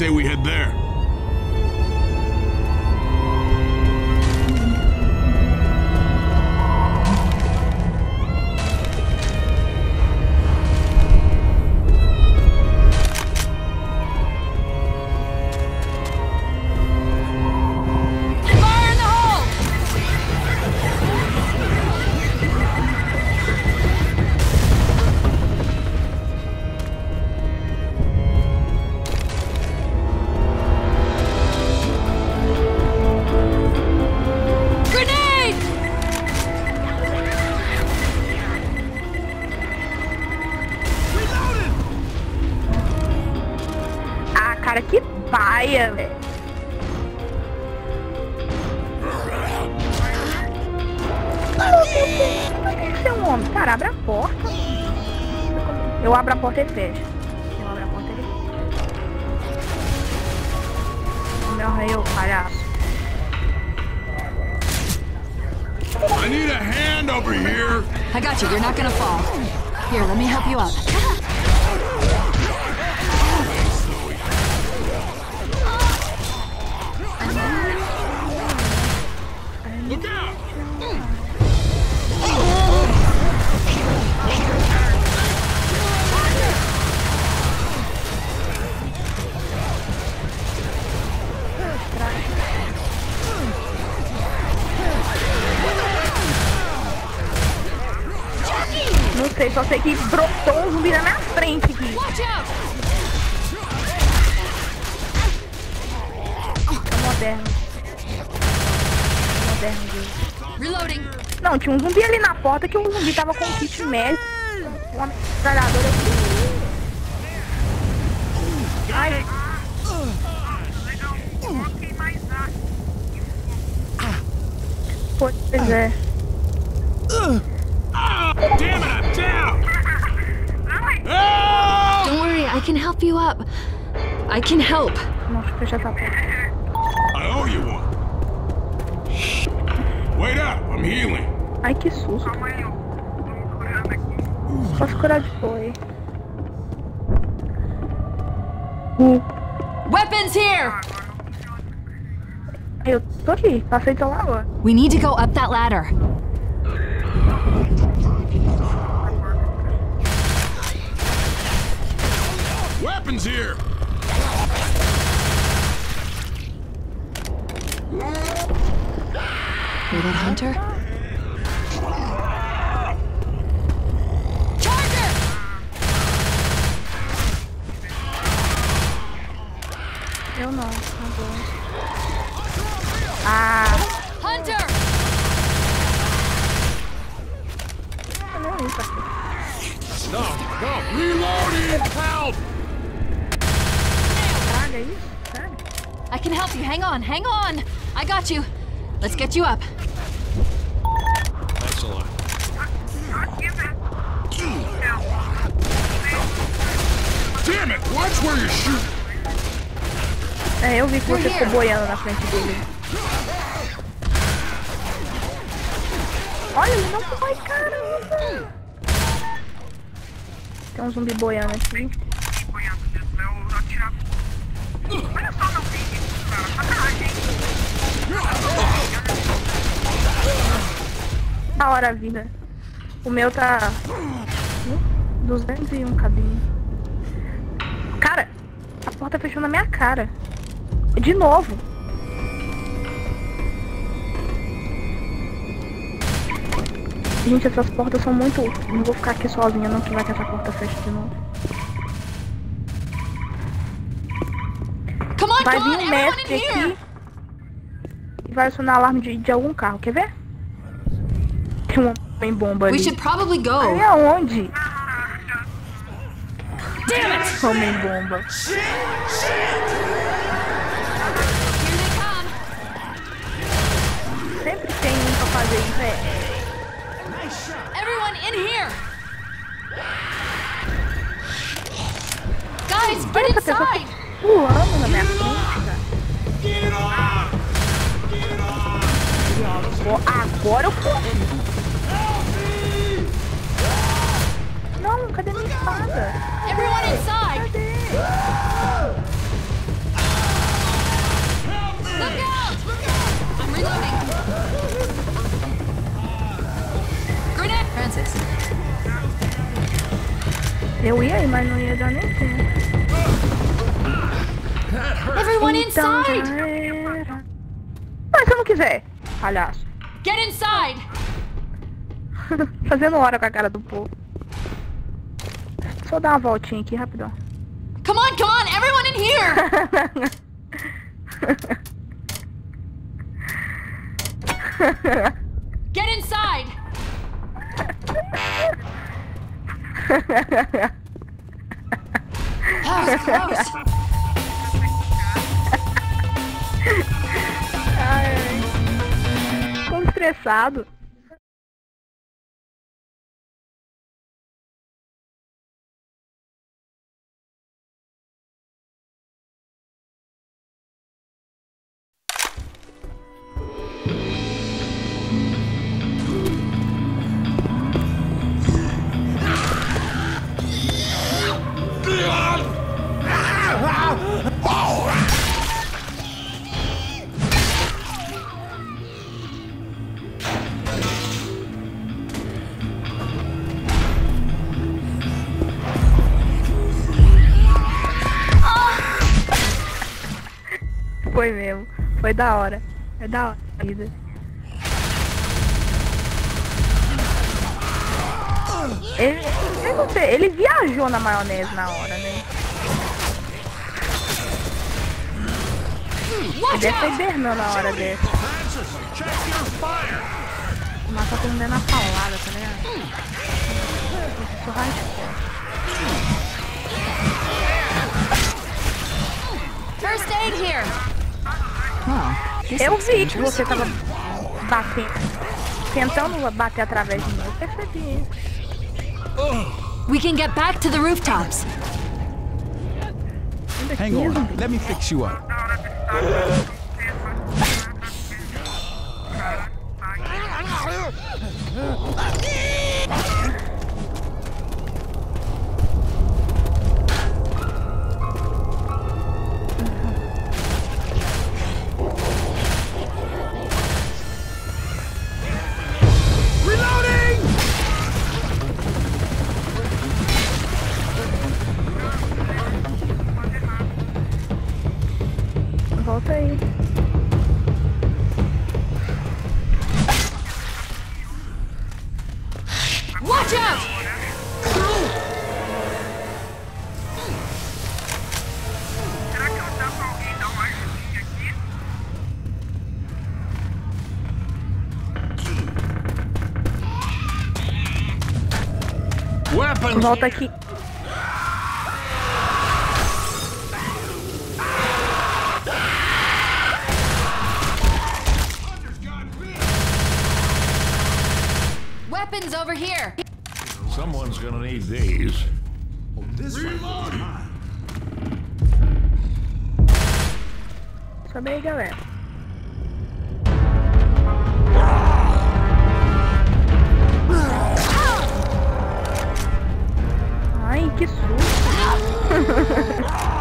say we cara, que paia, velho. Você é um homem. Cara, abre a porta. Eu abro a porta e ele fecha. Eu abro a porta e ele fecha. O meu rei, ô palhaço. I need a hand over here. I got you. You're not gonna fall. Here, let me help you up. Sei que brotou um zumbi na minha frente aqui. É moderno. Moderno, Deus. Reloading. Não, tinha um zumbi ali na porta que o zumbi tava com um kit médico. Uma metralhadora aqui. Ai. Pois é. Can help you up. I can help. Nossa, fecha essa porta. I owe you one. Wait up, I'm healing. Ai, que susto. Posso curar de foi. Uh, Weapons here! eu tô aqui, passei teu lá agora. We need to go up that ladder. weapons here! Hear that, Hunter? Charger! No, no, it's not good. Ah! Hunter! No, no, reloading! Help! Can help you. Hang on, hang on. I got you. Let's get you up. Excellent. Damn it! Watch where you're shooting! É, eu vi que você ficou here. boiando na frente dele. Olha, ele não foi, caramba! Tem um zumbi boiando aqui. A hora vida. O meu tá. uh, 201 cabine. Cara, a porta fechou na minha cara. De novo. Gente, essas portas são muito. Não vou ficar aqui sozinha, não, que vai que essa porta fecha de novo. Vai vir um mestre aqui e vai acionar alarme de, de algum carro, quer ver? Tem um homem bomba ali. We should probably go. aonde? Damn it! Homem bomba. Sempre tem um pra fazer isso, é. Everyone in here. Guys, get inside. pulando na minha frente, cara. Get off! Get off! Ó, Agora eu corri. Cadê minha espada? Everyone inside! Cadê? Look out! I'm reloading! Grenade! Francis. Eu ia, mas não ia dar nem tempo. Everyone então, inside! Mas se eu não quiser, palhaço. Get inside! Fazendo hora com a cara do povo. Só dar uma voltinha aqui rapidão. Come on, come on, everyone in here! Get inside! Ai. Tô estressado. Foi da hora. É da hora vida. Ele, eu não sei, ele viajou na maionese na hora, né? Ele deve out! hibernando na hora dessa. Francis, check your fire! Mas tá terminando a paulada, tá ligado? First aid here! Well, Eu vi que você tava batendo. Tentando bater através de mim. Eu percebi isso. We can get back to the rooftops. Hang on, let me fix you up. Volta aqui. Weapons over here! Someone's gonna need these. Sobe aí, galera. Ai, que susto.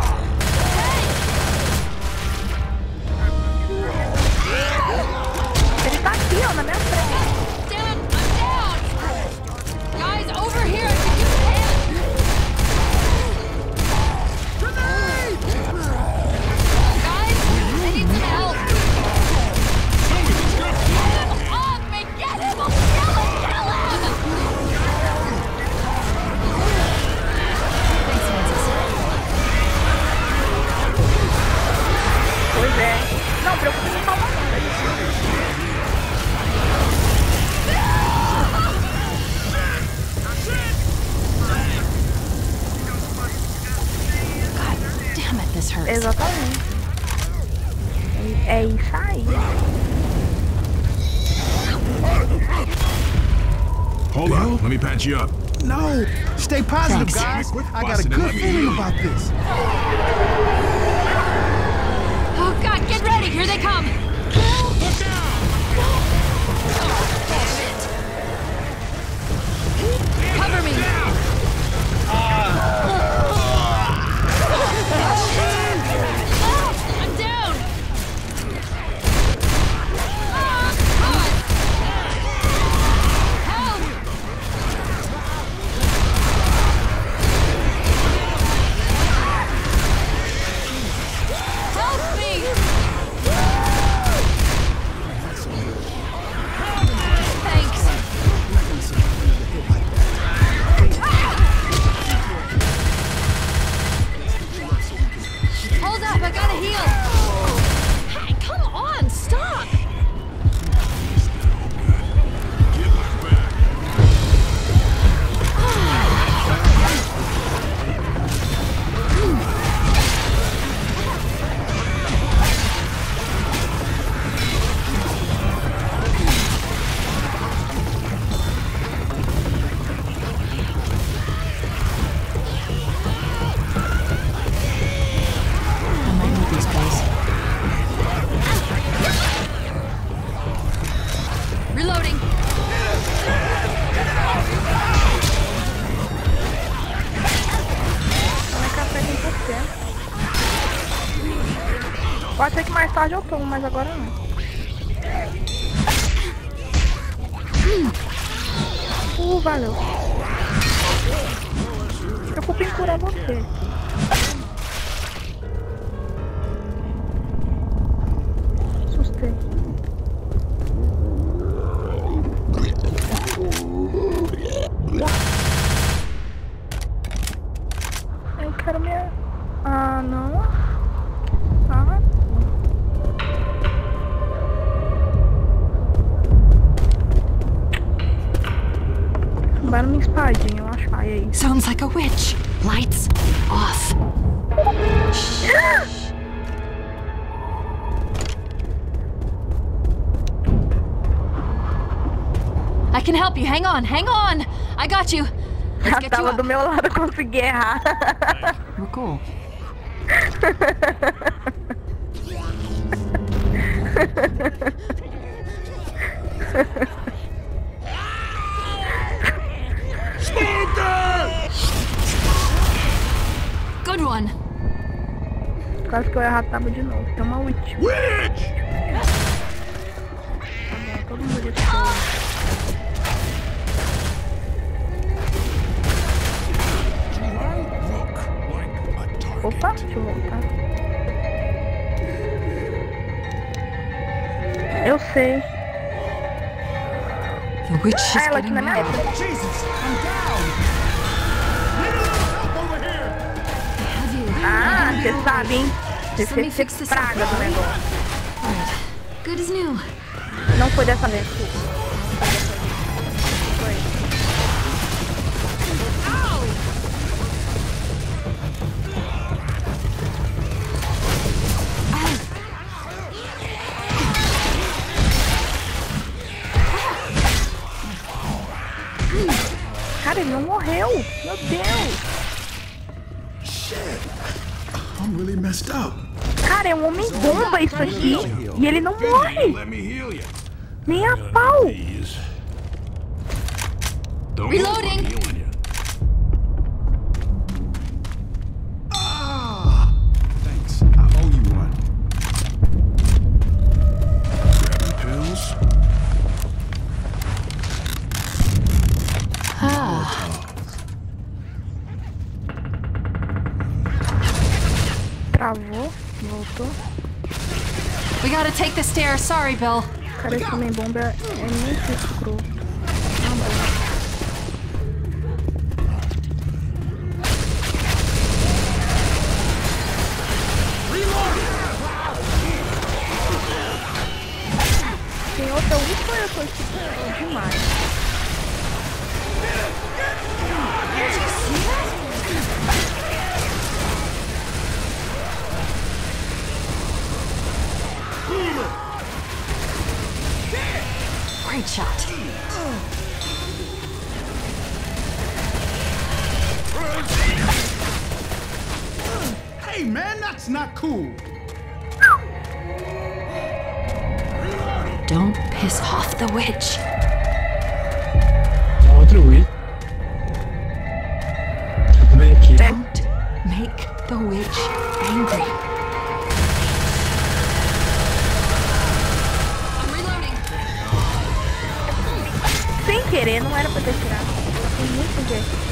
Exatamente. É, é isso aí. Hold on, let me patch you up. No, stay positive, guys. I got a good feeling about this. Tarde eu tomo, mas agora não. Hang on, hang on. I got you. Let's get tava do meu lado, eu consegui errar. We're cool. Good one. Quase que eu errar a tábua de novo. Tem uma última. Sei. The witch is Ah, ela aqui na minha época. Ah, você sabe, hein? Você Let me fez fix this up, praga do negócio. Alright. Good as new. Não foi dessa vez. Foi. Cara, ele não morreu. Meu Deus. I'm really messed up. Cara, é um homem bomba isso aqui. E ele não morre. Let me heal you. Nem a pau. Please. Don't Reloading. fire. Sorry, Bill. Great shot. Hey, man, that's not cool. Don't piss off the witch. Vem aqui. Don't make the witch angry. Querer, não era pra ter tirado. Tem muito jeito.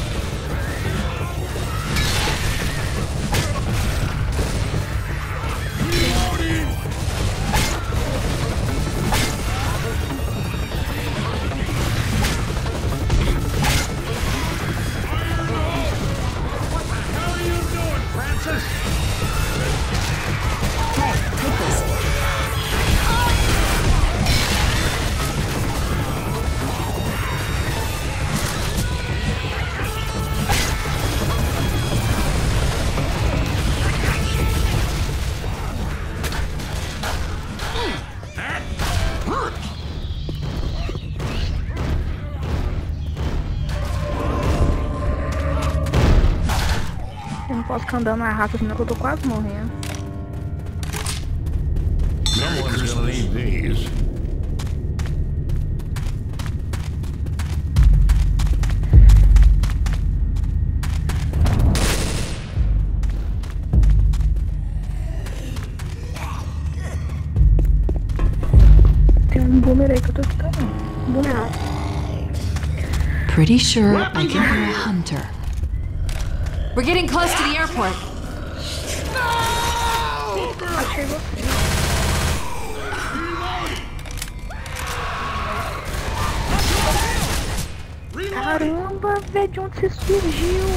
Ficar andando na raça, senão eu tô quase morrendo. Someone's gonna need these. um boomer aí que eu tô escutando. Um boomer. Pretty sure I can hear a hunter. We're getting close to the airport. Achei você. Caramba, velho, de onde você surgiu?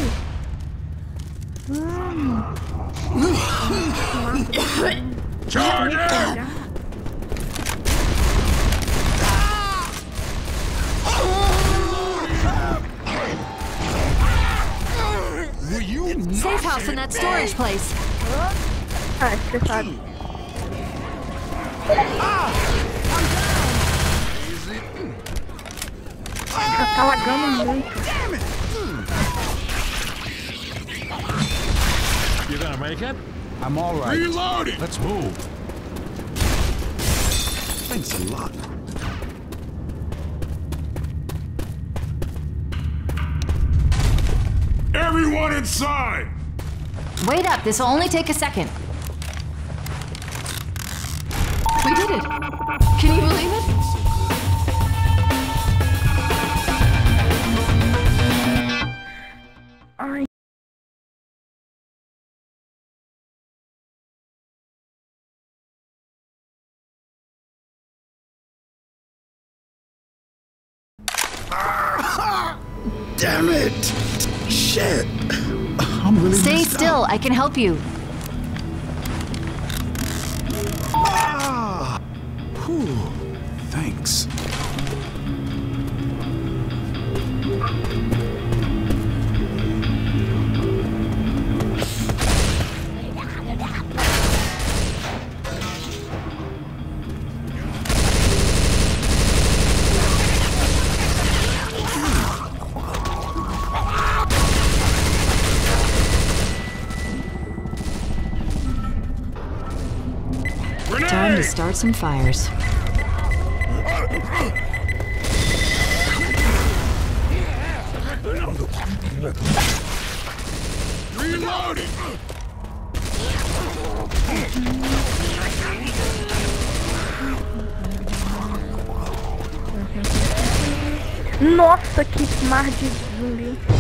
Hum. Charger! Safe house in that storage place. Ah, estressado. Já tá lagando muito. You gonna make it? I'm all right. reloading? Let's move. Thanks a lot. Everyone inside! Wait up, this will only take a second. We did it. Can you believe it? Ai. Damn it! Shit! I'm really Stay still. I can help you. Start some fires. Reloading! Nossa, que mar de zumbi.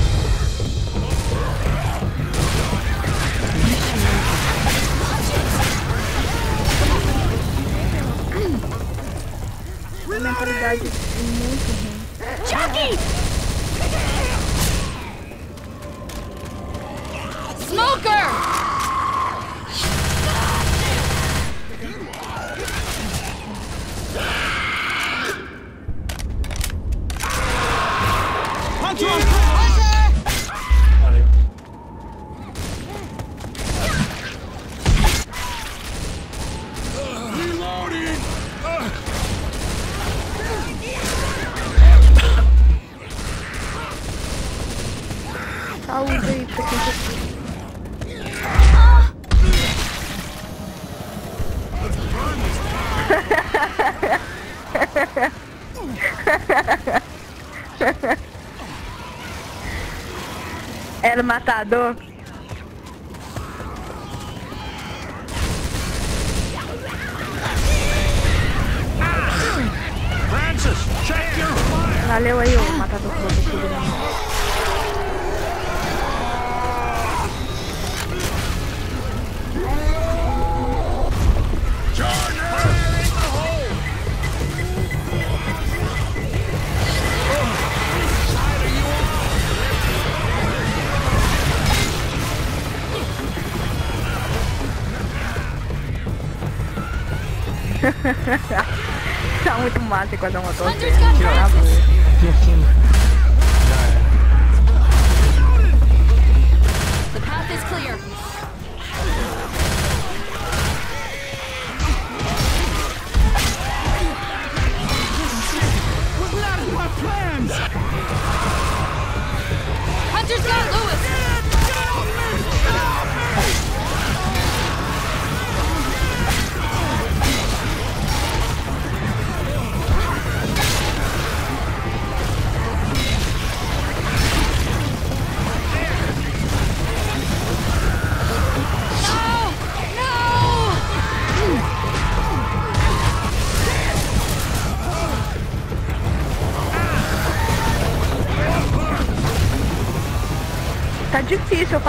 Matador.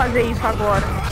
Fazer isso agora.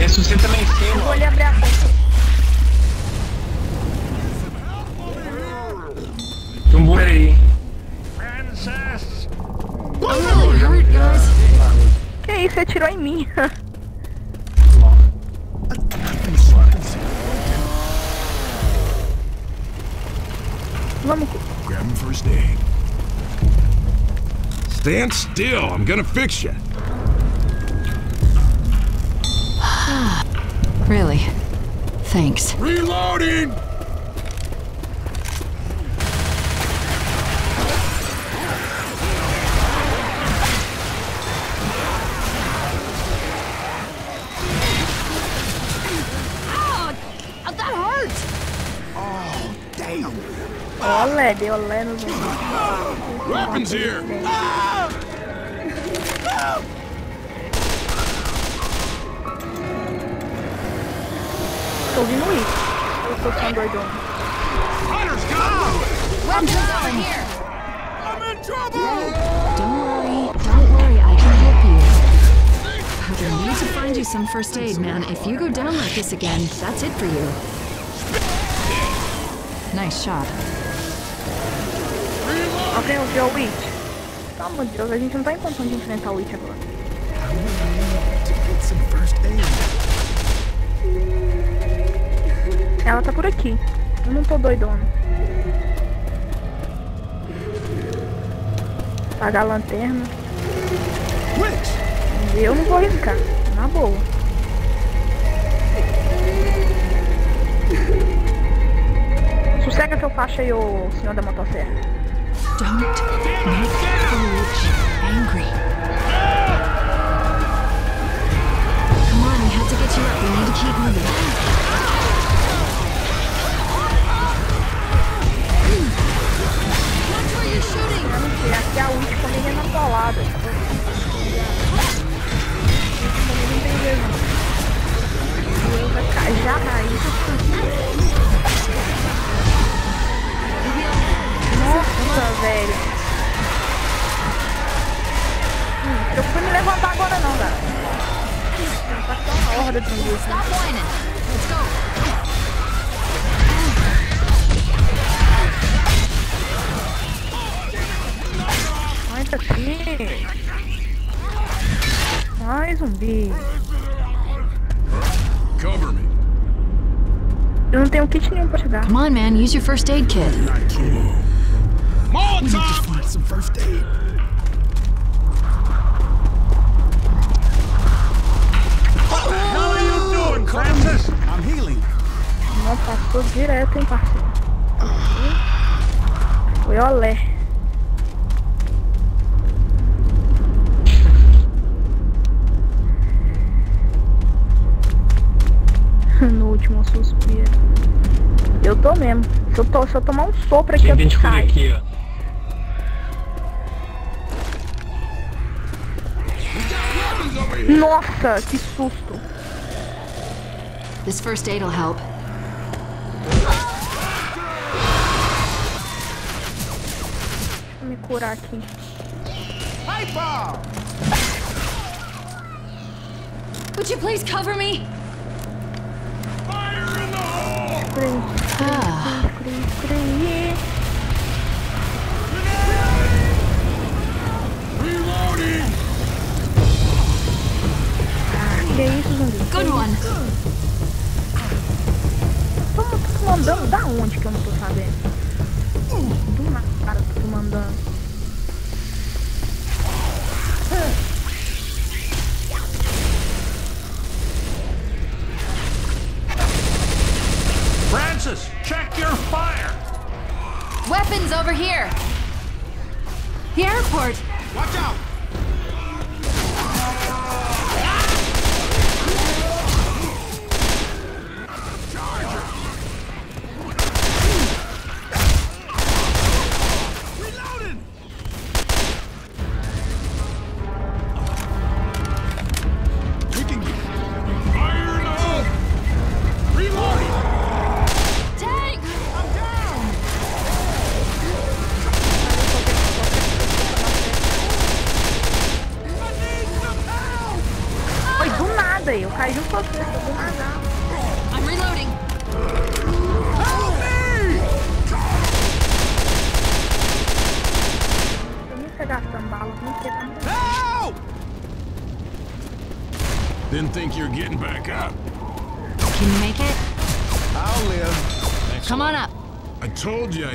Ressuscita lá em cima. Vou lhe abrir a porta. Tem um burro aí. Princess! Really hurt, guys. Que isso? Você atirou em mim. Vamos. Grab him first aid. Stand still. I'm gonna fix you. Really? Thanks. Reloading! Oh, that hurt. Oh, ah! Olé, deu olé no zumbi. Weapons here! Ah! Tô ouvindo isso. Eu tô ficando doidão. Hunter's got Weapons over here. I'm in trouble! Don't worry, don't worry, I can help you. I need to find you some first aid, man. If you go down like this again, that's it for you. Nice shot. Alguém ouviu o Witch? Pelo amor de Deus, a gente não tá em condição de enfrentar o Witch agora. Ela tá por aqui. Eu não tô doidona. Apagar a lanterna. Eu não vou arriscar. Na boa. Sossega seu faixa aí, ô senhor da motosserra. Don't make witch angry. Come on, we have to get you up. We need to keep moving. E aqui a Witch comigo na colada. Não tem jeito. não. Eu cair já aí. Nossa, velho. Hum, eu me levantar agora não, cara. Tá uma horda de zumbi. Tá aqui. Ai, zumbi. Cover me. Eu não tenho kit nenhum pra te dar. Come on, man, use your first aid kit. Molotov! Find some first aid. How are you doing, Francis? I'm healing. Não passou direto, hein, parceiro. Foi olé. Último suspiro. Eu tô mesmo. Se eu, tô, se eu tomar um sopro aqui, Tem eu gente por aqui, ó. Nossa, que susto. This first aid will help. Deixa eu me curar aqui. Would you please cover me? Fire in the hole! Cri, Ah! Que isso, zumbi? Good one. Toma, toma mandando da onde que eu não tô sabendo? Do nada, tô mandando. Airport! Watch out!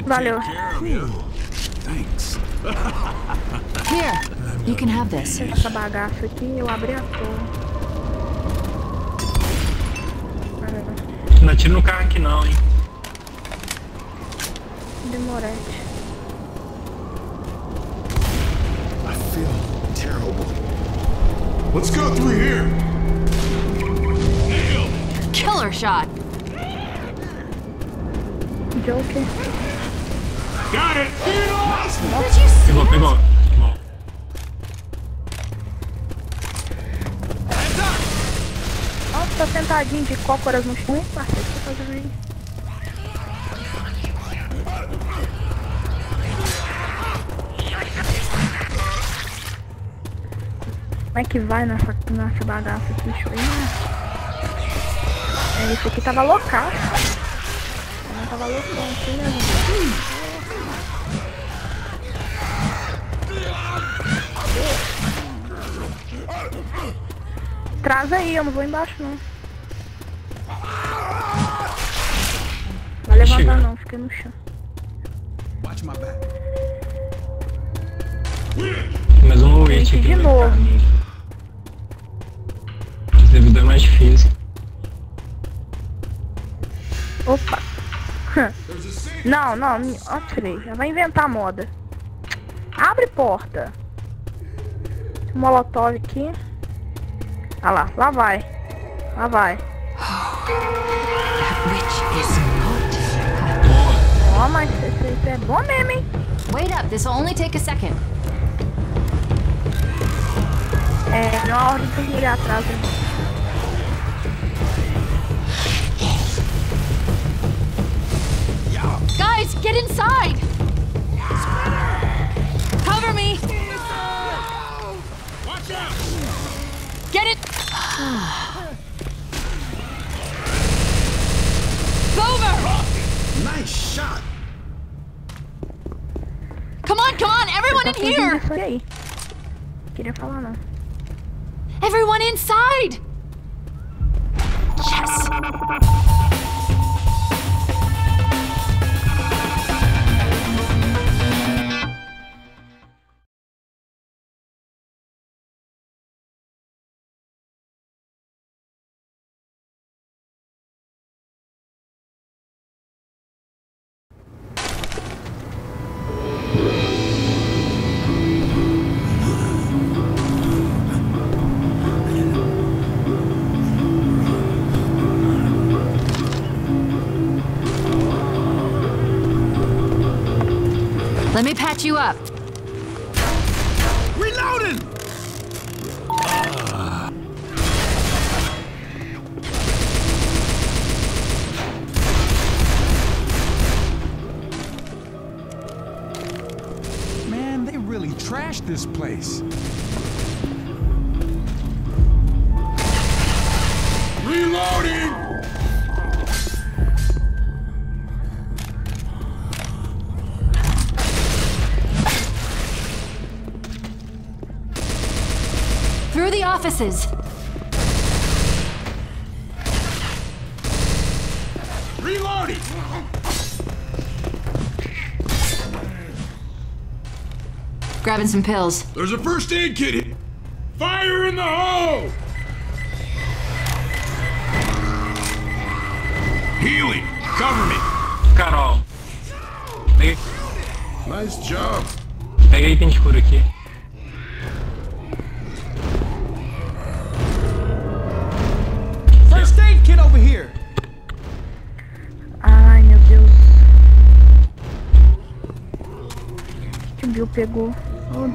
Valeu. take care of you. Thanks. Here, you can have this. Essa bagaça aqui, eu abri a toa. Caramba, Não atira no carro aqui não, hein? Demorete. I feel terrible. Let's go through here. Killer shot. Joker. Got it. Did you see? Pegou, pegou. Nossa, tá sentadinho de cócoras no chão, hein, parceiro? O que tá fazendo aí? Como é que vai nessa, nessa bagaça aqui? Eu ir. né? É, esse aqui tava loucaço. Não tava loucão aqui, né, gente? Traz aí, eu não vou embaixo não. Vai levantar não, fica no chão. Watch my back. Tem mais um hit Gente, aqui. de no novo. Deve dar mais difícil. Opa. Não, não, ó, tirei. Já vai inventar moda. Abre porta. Molotov aqui. Ah lá, lá vai. Lá vai. Which is not. Boa. Ó, mas esse é bom mesmo, hein? Wait up. This will only take a second. É, não a ordem de ir atrás. né? Guys, get inside. Get it? it's over! Nice shot! Come on, come on, everyone in here! Everyone inside! Yes! Patch you up. Through. Reloading! Grabbing some pills. There's a first aid kit here. Fire in the hole! Healing! Cover me! Carol. all. Nice job. pega item de cura aqui. Pegou? Oh,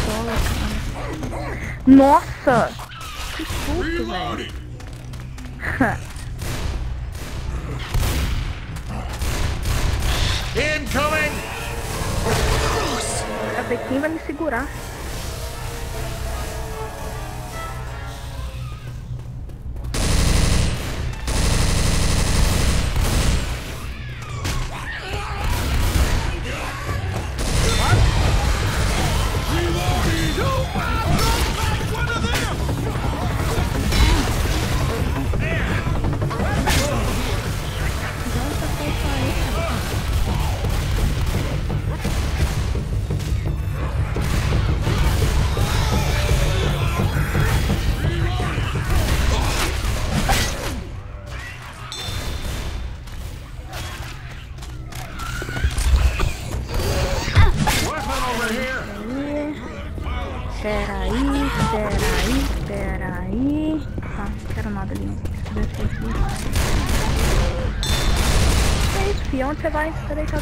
escola, cara? Nossa! Que susto, velho. Incoming! Ver quem vai me segurar.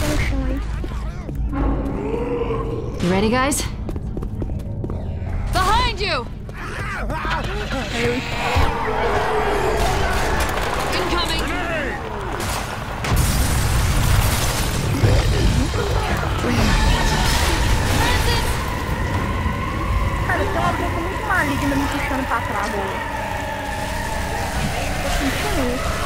No chão aí. You ready, guys? Behind you! Incoming! Francis! Cara, tem uma boca muito maligna me puxando pra trás, boa. Tô sentindo isso.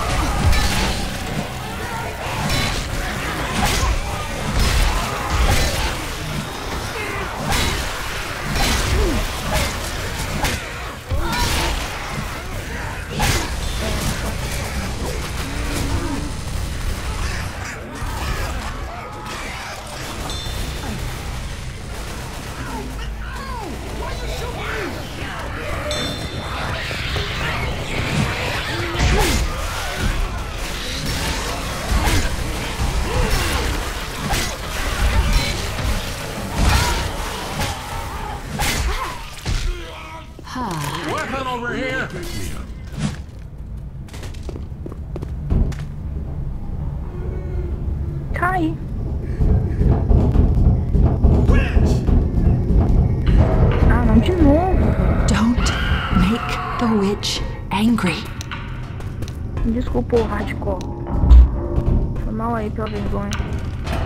Pela vergonha.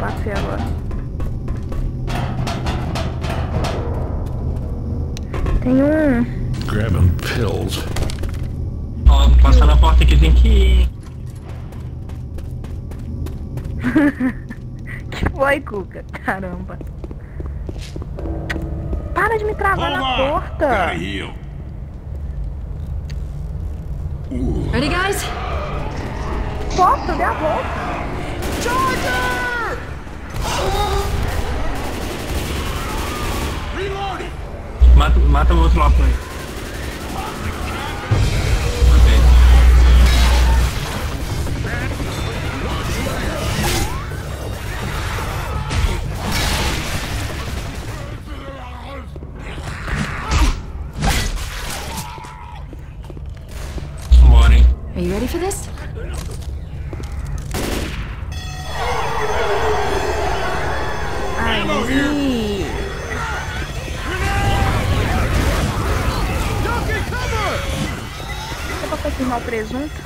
Passei agora. Tem um. Grabbing pills. Ó, passar na porta aqui tem que ir. Que foi, Cuca? Caramba. Para de me travar Hold na porta. Gotta heal. Ready, guys? Porta, dê a volta. Reloading! Mata, mata o outro lá pra ele. isn't it?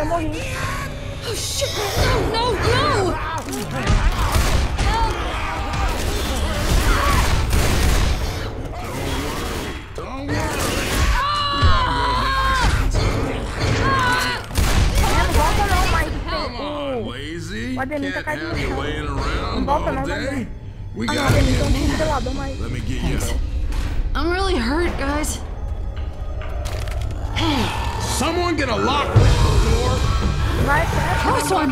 Andiamo lì. Oh shit! No, no, no! Help! Don't worry. Don't worry. Guarda, mi tacca di Non. We got no. Let me get you. I'm really hurt, guys. Hey. Someone get a lock on the door. Vai, fecha. Close one.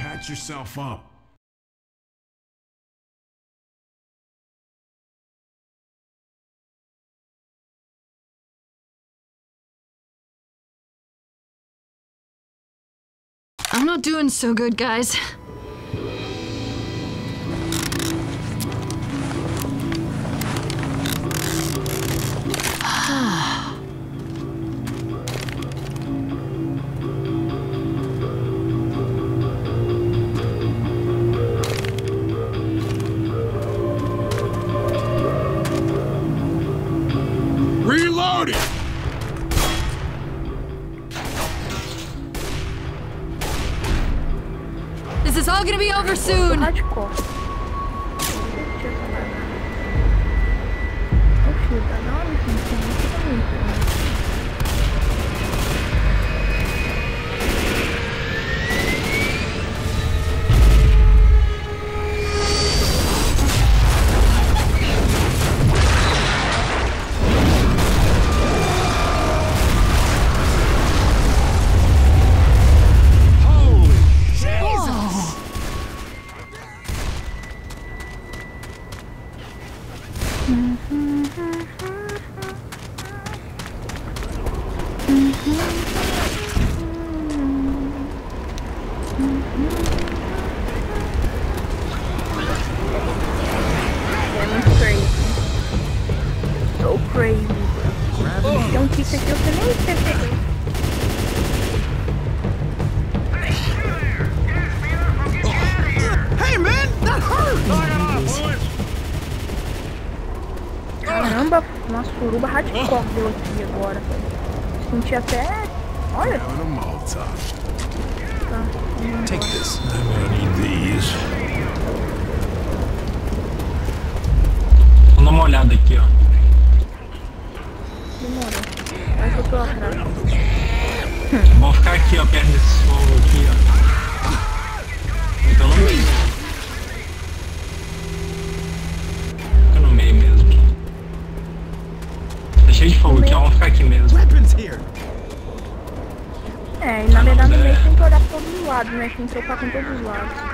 Patch yourself up. I'm not doing so good, guys. Até. Que trocar com todos os lados. Tá,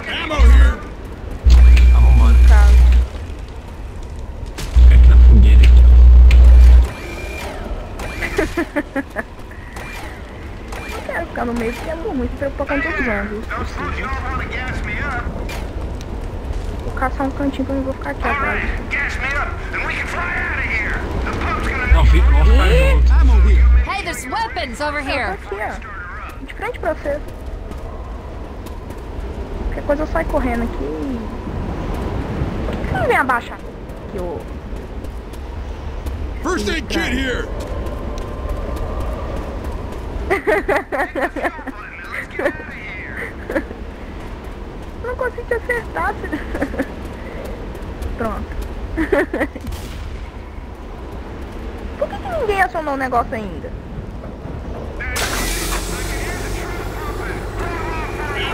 caso. Fica aqui na fogueira aqui, ó. Não quero ficar no meio porque é muito preocupar com todos os ângulos possível. Vou caçar um cantinho que eu não vou ficar aqui atrás. Não, fica, vamos ficar! Hey, there's weapons over here. aqui, ó. De frente pra você. Qualquer coisa eu saio correndo aqui. Por que você não vem abaixar? Aqui, ô. First aid kit here. Não consigo te acertar, filho. Pronto. Por que, que ninguém acionou o negócio ainda?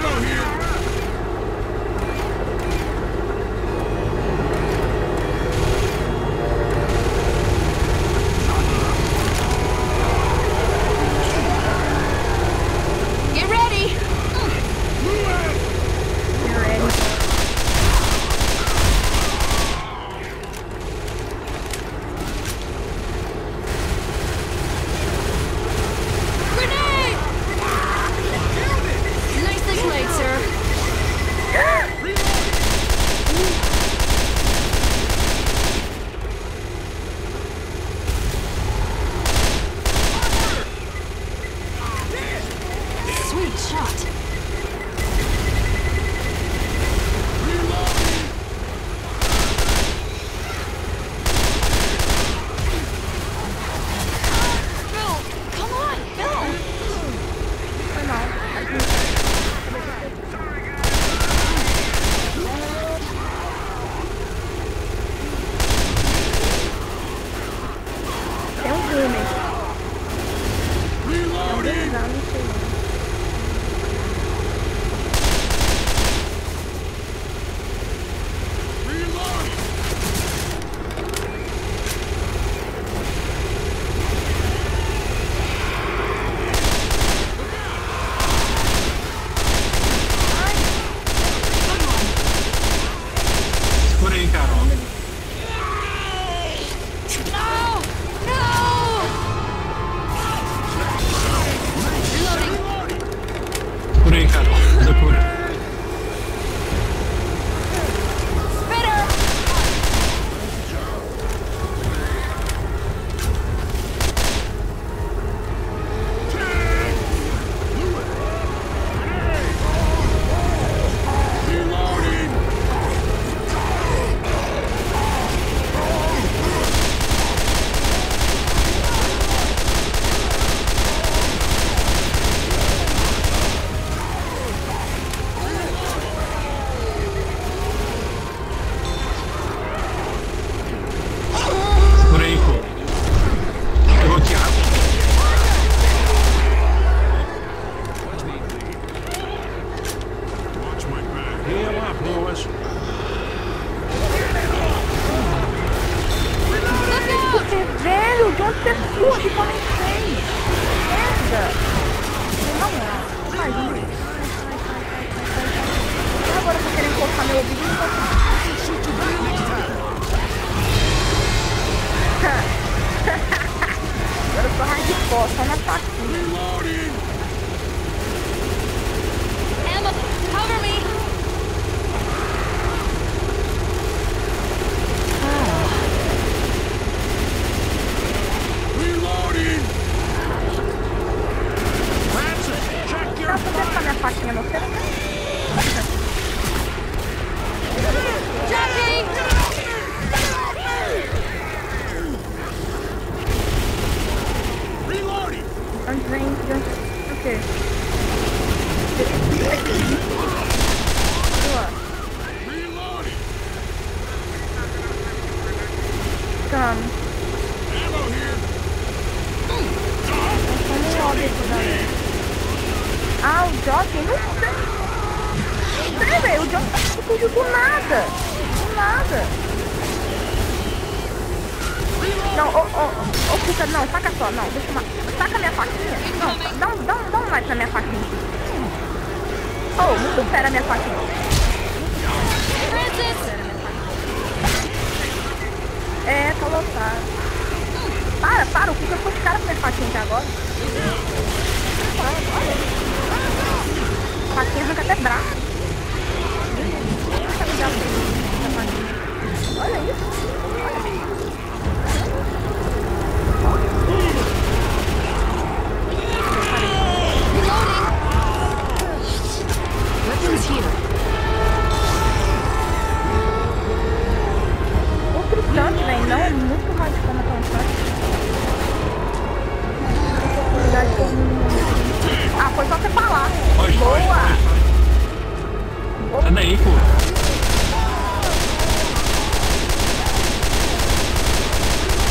Ammo here. Não, ô, ô, ô, puta, não, saca só, não, deixa uma... Saca minha faquinha. Não, dá um, dá um, dá um mais na minha faquinha. Oh, muito supera minha faquinha. É, tá lotado. Para, para, o que eu de cara com minha faquinha até agora? Para, faquinha arranca até braço. Olha isso. Não é muito mais como alcançar. Ah, foi só você falar. Foi, Boa! Tá foi, foi. Aí, pô.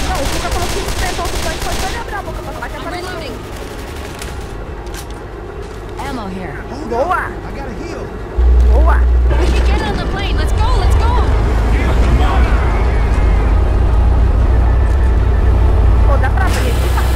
Não, o Fuca falou que enfrentou o Titã e foi só ele abrir a boca pra falar que é apareceu. Ammo here. Boa! I gotta. Boa! We should get on the plane. года, правда, я не